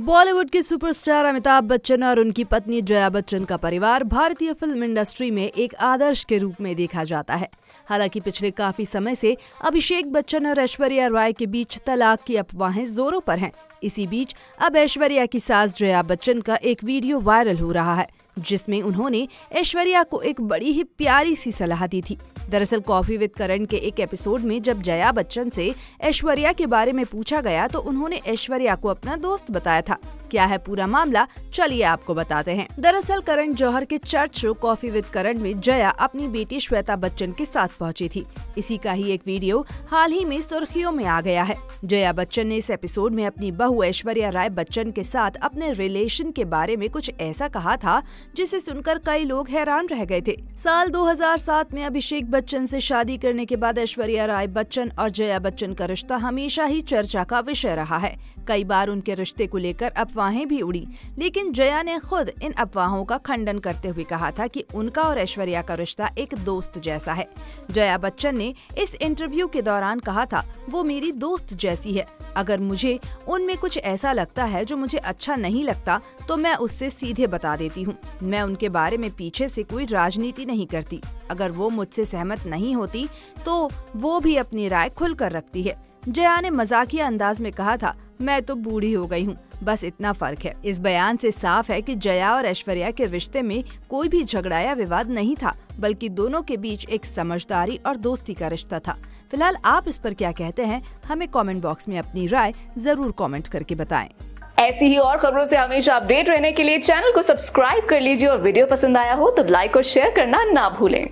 बॉलीवुड के सुपरस्टार अमिताभ बच्चन और उनकी पत्नी जया बच्चन का परिवार भारतीय फ़िल्म इंडस्ट्री में एक आदर्श के रूप में देखा जाता है हालाँकि पिछले काफ़ी समय से अभिषेक बच्चन और ऐश्वर्या राय के बीच तलाक की अफवाहें जोरों पर हैं। इसी बीच अब ऐश्वर्या की सास जया बच्चन का एक वीडियो वायरल हो रहा है जिसमें उन्होंने ऐश्वर्या को एक बड़ी ही प्यारी सी सलाह दी थी। दरअसल कॉफ़ी विद करण के एक एपिसोड में जब जया बच्चन से ऐश्वर्या के बारे में पूछा गया तो उन्होंने ऐश्वर्या को अपना दोस्त बताया था। क्या है पूरा मामला, चलिए आपको बताते हैं। दरअसल करण जौहर के चर्च शो कॉफ़ी विद करण में जया अपनी बेटी श्वेता बच्चन के साथ पहुँची थी। इसी का ही एक वीडियो हाल ही में सुर्खियों में आ गया है। जया बच्चन ने इस एपिसोड में अपनी बहू ऐश्वर्या राय बच्चन के साथ अपने रिलेशन के बारे में कुछ ऐसा कहा था, जिसे सुनकर कई लोग हैरान रह गए थे। साल 2007 में अभिषेक बच्चन से शादी करने के बाद ऐश्वर्या राय बच्चन और जया बच्चन का रिश्ता हमेशा ही चर्चा का विषय रहा है। कई बार उनके रिश्ते को लेकर अफवाहें भी उड़ी। लेकिन जया ने खुद इन अफवाहों का खंडन करते हुए कहा था कि उनका और ऐश्वर्या का रिश्ता एक दोस्त जैसा है। जया बच्चन ने इस इंटरव्यू के दौरान कहा था, वो मेरी दोस्त जैसी है। अगर मुझे उनमें कुछ ऐसा लगता है जो मुझे अच्छा नहीं लगता तो मैं उससे सीधे बता देती हूँ। मैं उनके बारे में पीछे से कोई राजनीति नहीं करती। अगर वो मुझसे सहमत नहीं होती तो वो भी अपनी राय खुलकर रखती है। जया ने मजाकिया अंदाज में कहा था मैं तो बूढ़ी हो गई हूँ। बस इतना फ़र्क है। इस बयान से साफ़ है कि जया और ऐश्वर्या के रिश्ते में कोई भी झगड़ा या विवाद नहीं था, बल्कि दोनों के बीच एक समझदारी और दोस्ती का रिश्ता था। फ़िलहाल आप इस पर क्या कहते हैं, हमें कमेंट बॉक्स में अपनी राय ज़रूर कमेंट करके बताएँ। ऐसी ही और खबरों से हमेशा अपडेट रहने के लिए चैनल को सब्सक्राइब कर लीजिए और वीडियो पसंद आया हो तो लाइक और शेयर करना ना भूलें।